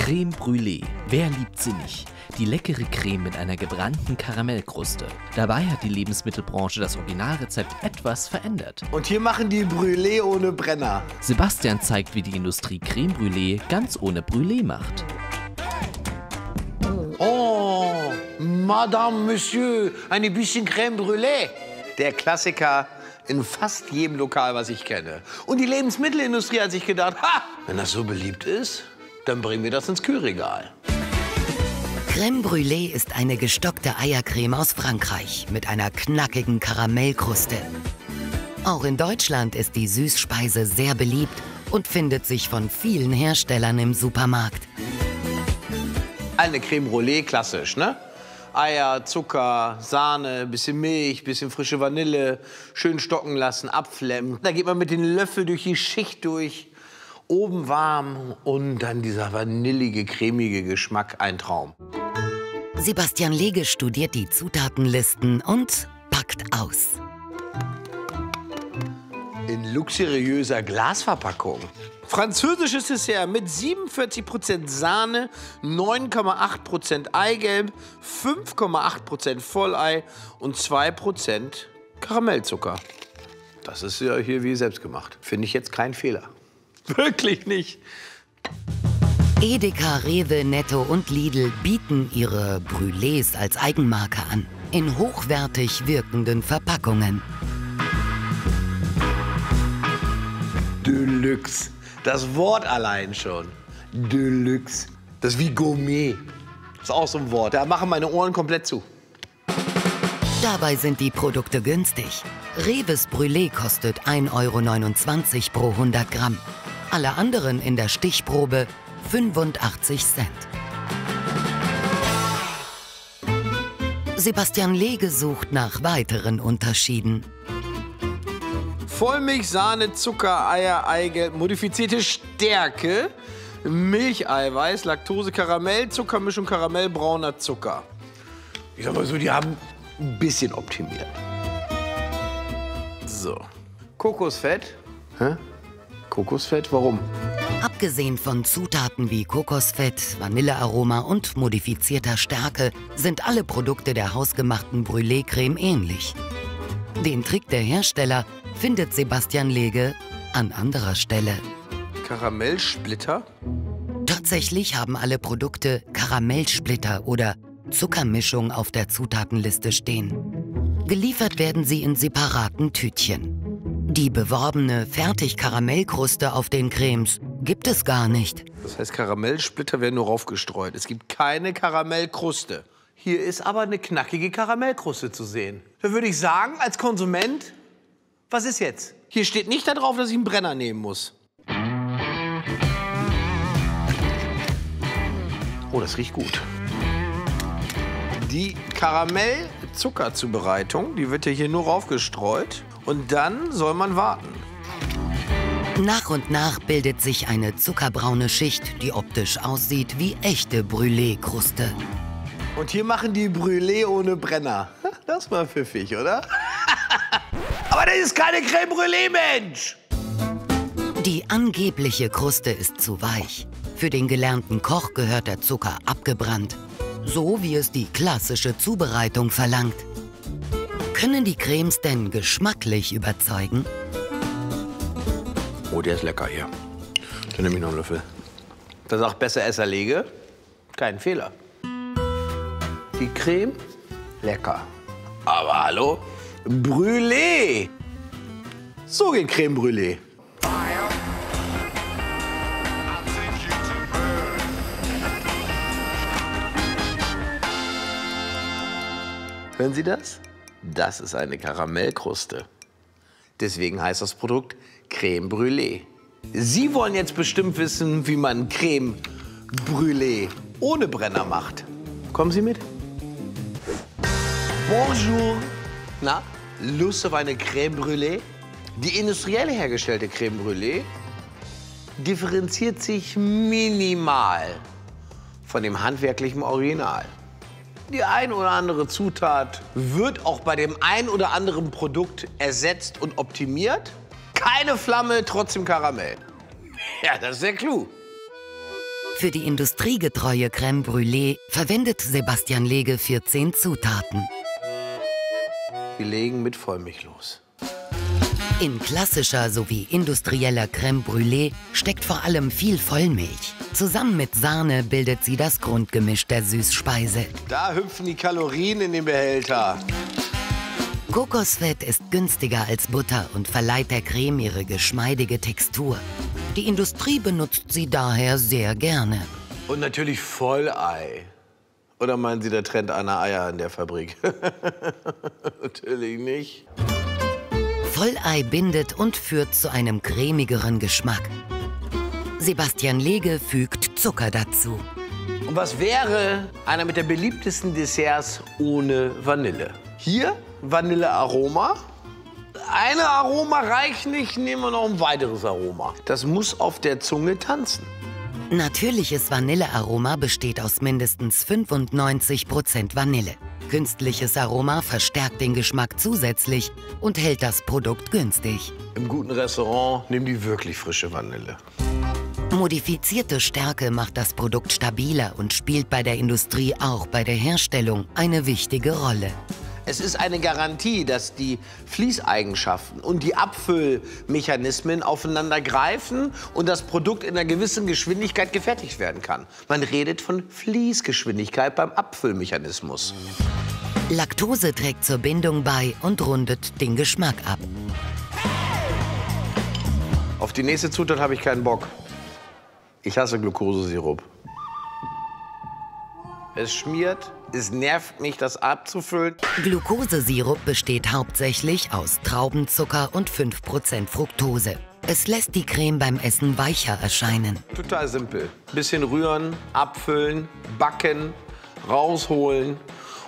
Creme Brûlée. Wer liebt sie nicht? Die leckere Creme mit einer gebrannten Karamellkruste. Dabei hat die Lebensmittelbranche das Originalrezept etwas verändert. Und hier machen die Brûlée ohne Brenner. Sebastian zeigt, wie die Industrie Creme Brûlée ganz ohne Brûlée macht. Oh, Madame, Monsieur, eine bisschen Creme Brûlée. Der Klassiker in fast jedem Lokal, was ich kenne. Und die Lebensmittelindustrie hat sich gedacht, ha, wenn das so beliebt ist, dann bringen wir das ins Kühlregal. Crème Brûlée ist eine gestockte Eiercreme aus Frankreich mit einer knackigen Karamellkruste. Auch in Deutschland ist die Süßspeise sehr beliebt und findet sich von vielen Herstellern im Supermarkt. Eine Creme Brûlée, klassisch, ne? Eier, Zucker, Sahne, bisschen Milch, bisschen frische Vanille, schön stocken lassen, abflemmen. Da geht man mit den Löffel durch die Schicht durch, oben warm und dann dieser vanillige, cremige Geschmack, ein Traum. Sebastian Lege studiert die Zutatenlisten und packt aus. In luxuriöser Glasverpackung. Französisches Dessert mit 47% Sahne, 9,8% Eigelb, 5,8% Vollei und 2% Karamellzucker. Das ist ja hier wie selbst gemacht. Finde ich jetzt kein Fehler. Wirklich nicht. Edeka, Rewe, Netto und Lidl bieten ihre Brûlés als Eigenmarke an. In hochwertig wirkenden Verpackungen. Deluxe. Das Wort allein schon. Deluxe. Das ist wie Gourmet. Das ist auch so ein Wort. Da machen meine Ohren komplett zu. Dabei sind die Produkte günstig. Reves Brûlé kostet 1,29 Euro pro 100 Gramm. Alle anderen in der Stichprobe 85 Cent. Sebastian Lege sucht nach weiteren Unterschieden. Vollmilch, Sahne, Zucker, Eier, Eigelb, modifizierte Stärke, Milcheiweiß, Laktose, Karamell, Zuckermischung, Karamell, brauner Zucker. Ich sag mal so, die haben ein bisschen optimiert. So. Kokosfett. Hä? Kokosfett, warum? Abgesehen von Zutaten wie Kokosfett, Vanillearoma und modifizierter Stärke sind alle Produkte der hausgemachten Brûlée-Creme ähnlich. Den Trick der Hersteller findet Sebastian Lege an anderer Stelle. Karamellsplitter? Tatsächlich haben alle Produkte Karamellsplitter oder Zuckermischung auf der Zutatenliste stehen. Geliefert werden sie in separaten Tütchen. Die beworbene Fertig-Karamellkruste auf den Cremes gibt es gar nicht. Das heißt, Karamellsplitter werden nur raufgestreut. Es gibt keine Karamellkruste. Hier ist aber eine knackige Karamellkruste zu sehen. Da würde ich sagen, als Konsument, was ist jetzt? Hier steht nicht darauf, dass ich einen Brenner nehmen muss. Oh, das riecht gut. Die Karamell-Zuckerzubereitung, die wird ja hier nur raufgestreut. Und dann soll man warten. Nach und nach bildet sich eine zuckerbraune Schicht, die optisch aussieht wie echte Brûlée-Kruste. Und hier machen die Brûlée ohne Brenner. Das war pfiffig, oder? Aber das ist keine Creme Brûlée, Mensch! Die angebliche Kruste ist zu weich. Für den gelernten Koch gehört der Zucker abgebrannt. So wie es die klassische Zubereitung verlangt. Können die Cremes denn geschmacklich überzeugen? Oh, der ist lecker hier. Dann nehme ich noch einen Löffel. Da sagt besser Esser lege. Kein Fehler. Die Creme, lecker. Aber hallo, Brûlée. So geht Creme Brûlée. Hören Sie das? Das ist eine Karamellkruste. Deswegen heißt das Produkt Creme Brûlée. Sie wollen jetzt bestimmt wissen, wie man Creme Brûlée ohne Brenner macht. Kommen Sie mit? Bonjour. Na, Lust auf eine Creme Brûlée? Die industriell hergestellte Creme Brûlée differenziert sich minimal von dem handwerklichen Original. Die ein oder andere Zutat wird auch bei dem ein oder anderen Produkt ersetzt und optimiert. Keine Flamme, trotzdem Karamell. Ja, das ist der Clou. Für die industriegetreue Crème Brûlée verwendet Sebastian Lege 14 Zutaten. Wir legen mit Vollmilch los. In klassischer sowie industrieller Crème Brûlée steckt vor allem viel Vollmilch. Zusammen mit Sahne bildet sie das Grundgemisch der Süßspeise. Da hüpfen die Kalorien in den Behälter. Kokosfett ist günstiger als Butter und verleiht der Creme ihre geschmeidige Textur. Die Industrie benutzt sie daher sehr gerne. Und natürlich Vollei. Oder meinen Sie, der Trend einer Eier in der Fabrik? natürlich nicht. Vollei bindet und führt zu einem cremigeren Geschmack. Sebastian Lege fügt Zucker dazu. Und was wäre einer mit der beliebtesten Desserts ohne Vanille? Hier Vanillearoma. Eine Aroma reicht nicht, nehmen wir noch ein weiteres Aroma. Das muss auf der Zunge tanzen. Natürliches Vanillearoma besteht aus mindestens 95% Vanille. Künstliches Aroma verstärkt den Geschmack zusätzlich und hält das Produkt günstig. Im guten Restaurant nehmen die wirklich frische Vanille. Modifizierte Stärke macht das Produkt stabiler und spielt bei der Industrie auch bei der Herstellung eine wichtige Rolle. Es ist eine Garantie, dass die Fließeigenschaften und die Abfüllmechanismen aufeinander greifen und das Produkt in einer gewissen Geschwindigkeit gefertigt werden kann. Man redet von Fließgeschwindigkeit beim Abfüllmechanismus. Laktose trägt zur Bindung bei und rundet den Geschmack ab. Auf die nächste Zutat habe ich keinen Bock. Ich hasse Glukosesirup. Es schmiert, es nervt mich, das abzufüllen. Glukosesirup besteht hauptsächlich aus Traubenzucker und 5% Fructose. Es lässt die Creme beim Essen weicher erscheinen. Total simpel. Bisschen rühren, abfüllen, backen, rausholen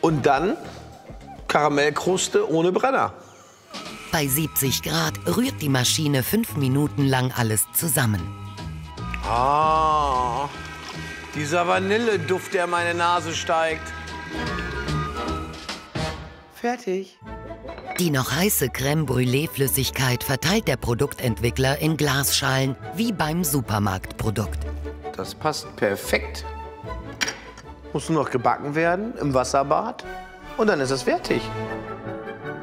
und dann Karamellkruste ohne Brenner. Bei 70 Grad rührt die Maschine fünf Minuten lang alles zusammen. Ah, dieser Vanilleduft, der meine Nase steigt. Fertig. Die noch heiße Crème Brûlée-Flüssigkeit verteilt der Produktentwickler in Glasschalen wie beim Supermarktprodukt. Das passt perfekt. Muss nur noch gebacken werden im Wasserbad und dann ist es fertig.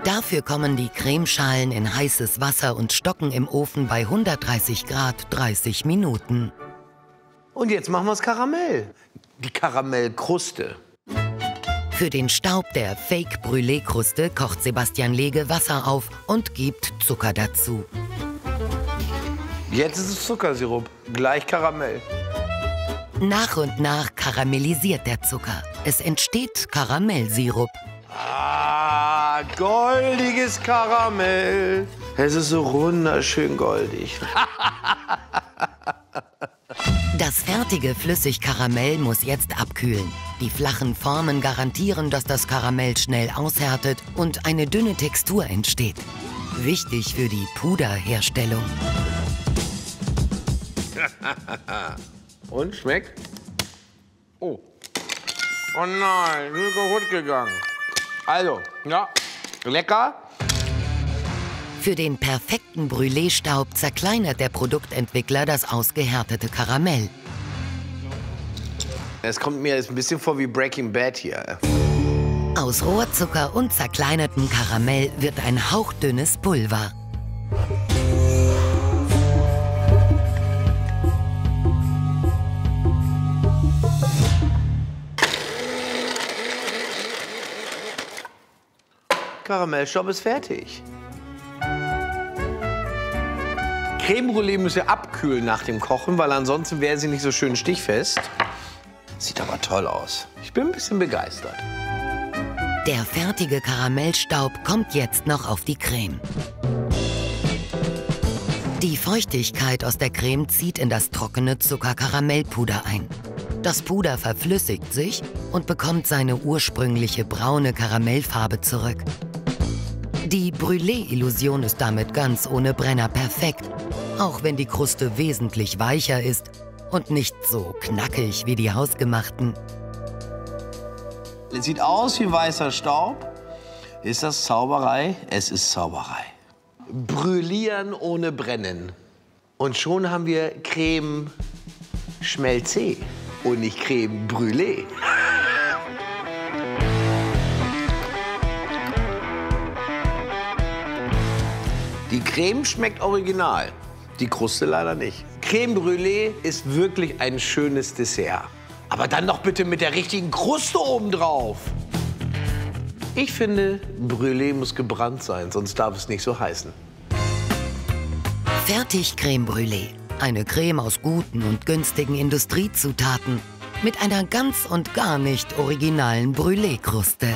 Dafür kommen die Cremeschalen in heißes Wasser und stocken im Ofen bei 130 Grad 30 Minuten. Und jetzt machen wir das Karamell. Die Karamellkruste. Für den Staub der Fake-Brûlée-Kruste kocht Sebastian Lege Wasser auf und gibt Zucker dazu. Jetzt ist es Zuckersirup, gleich Karamell. Nach und nach karamellisiert der Zucker. Es entsteht Karamellsirup. Ah, goldiges Karamell. Es ist so wunderschön goldig. Das fertige Flüssigkaramell muss jetzt abkühlen. Die flachen Formen garantieren, dass das Karamell schnell aushärtet und eine dünne Textur entsteht. Wichtig für die Puderherstellung. Und schmeckt? Oh. Oh nein, ist kaputt gegangen. Also, ja, lecker. Für den perfekten Brûlée-Staub zerkleinert der Produktentwickler das ausgehärtete Karamell. Es kommt mir jetzt ein bisschen vor wie Breaking Bad hier. Aus Rohrzucker und zerkleinertem Karamell wird ein hauchdünnes Pulver. Karamellstaub ist fertig. Creme Brûlée muss ja abkühlen nach dem Kochen, weil ansonsten wäre sie nicht so schön stichfest. Sieht aber toll aus. Ich bin ein bisschen begeistert. Der fertige Karamellstaub kommt jetzt noch auf die Creme. Die Feuchtigkeit aus der Creme zieht in das trockene Zuckerkaramellpuder ein. Das Puder verflüssigt sich und bekommt seine ursprüngliche braune Karamellfarbe zurück. Die Brûlée-Illusion ist damit ganz ohne Brenner perfekt, auch wenn die Kruste wesentlich weicher ist und nicht so knackig wie die hausgemachten. Es sieht aus wie weißer Staub. Ist das Zauberei? Es ist Zauberei. Brülieren ohne Brennen. Und schon haben wir Creme Schmelzé und nicht Creme Brûlée. Die Creme schmeckt original, die Kruste leider nicht. Creme Brûlée ist wirklich ein schönes Dessert. Aber dann doch bitte mit der richtigen Kruste obendrauf. Ich finde, Brûlée muss gebrannt sein, sonst darf es nicht so heißen. Fertig Creme Brûlée. Eine Creme aus guten und günstigen Industriezutaten mit einer ganz und gar nicht originalen Brûlée-Kruste.